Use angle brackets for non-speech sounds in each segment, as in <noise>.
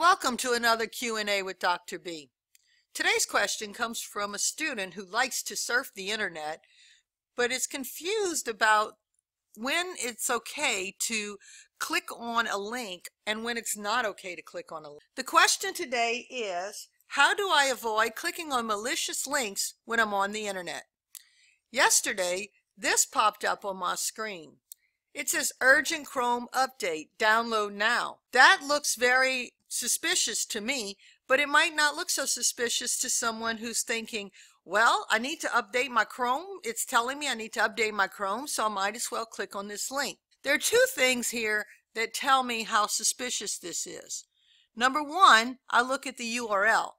Welcome to another Q&A with Dr. Bee. Today's question comes from a student who likes to surf the internet, but is confused about when it's okay to click on a link and when it's not okay to click on a link. The question today is, how do I avoid clicking on malicious links when I'm on the internet? Yesterday, this popped up on my screen. It says urgent Chrome update, download now. That looks very suspicious to me, but it might not look so suspicious to someone who's thinking, well, I need to update my Chrome. It's telling me I need to update my Chrome, so I might as well click on this link. There are two things here that tell me how suspicious this is. Number one, I look at the URL.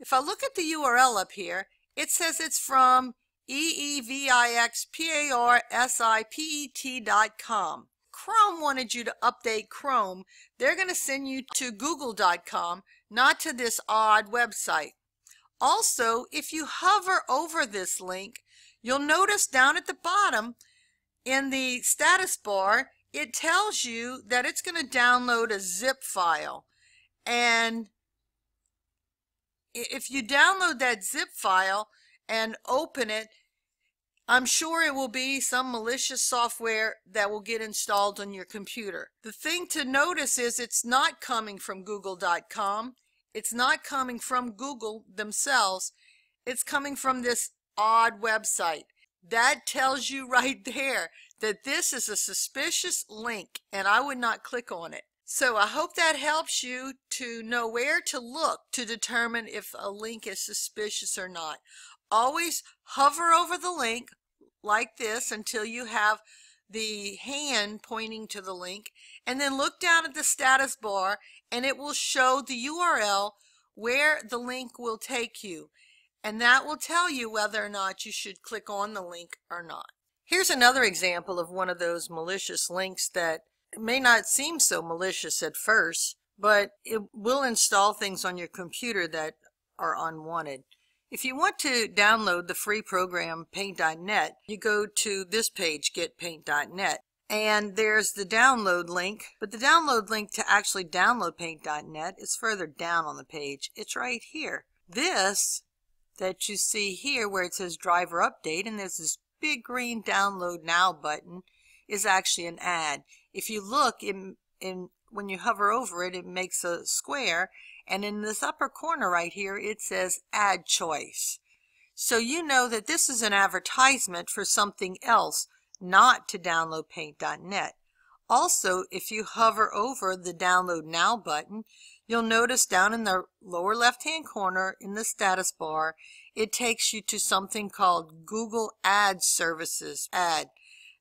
If I look at the URL up here, it says it's from eevixparsipet.com. Chrome wanted you to update Chrome. They're going to send you to google.com, not to this odd website. Also, if you hover over this link, you'll notice down at the bottom in the status bar, it tells you that it's going to download a zip file. And if you download that zip file and open it, I'm sure it will be some malicious software that will get installed on your computer. The thing to notice is it's not coming from google.com. It's not coming from Google themselves. It's coming from this odd website. That tells you <laughs> right there that this is a suspicious link and I would not click on it. So I hope that helps you to know where to look to determine if a link is suspicious or not. Always hover over the link like this until you have the hand pointing to the link and then look down at the status bar and it will show the URL where the link will take you and that will tell you whether or not you should click on the link or not. Here's another example of one of those malicious links that may not seem so malicious at first but it will install things on your computer that are unwanted. If you want to download the free program Paint.net, you go to this page, getpaint.net, and there's the download link, but the download link to actually download Paint.net is further down on the page. It's right here. This that you see here where it says driver update and there's this big green download now button is actually an ad. If you look in, in when you hover over it, it makes a square and in this upper corner right here, it says Ad Choice. So you know that this is an advertisement for something else, not to download Paint.net. Also, if you hover over the Download Now button, you'll notice down in the lower left-hand corner in the status bar, it takes you to something called Google Ad Services ad,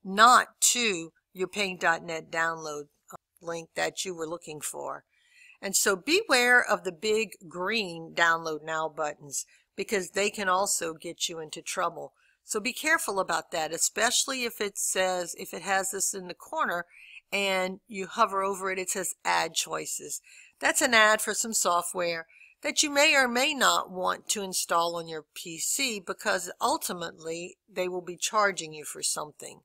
not to your Paint.net download uh, link that you were looking for. And so beware of the big green download now buttons because they can also get you into trouble. So be careful about that, especially if it says, if it has this in the corner and you hover over it, it says ad choices. That's an ad for some software that you may or may not want to install on your PC because ultimately they will be charging you for something.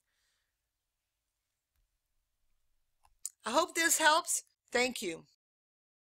I hope this helps. Thank you.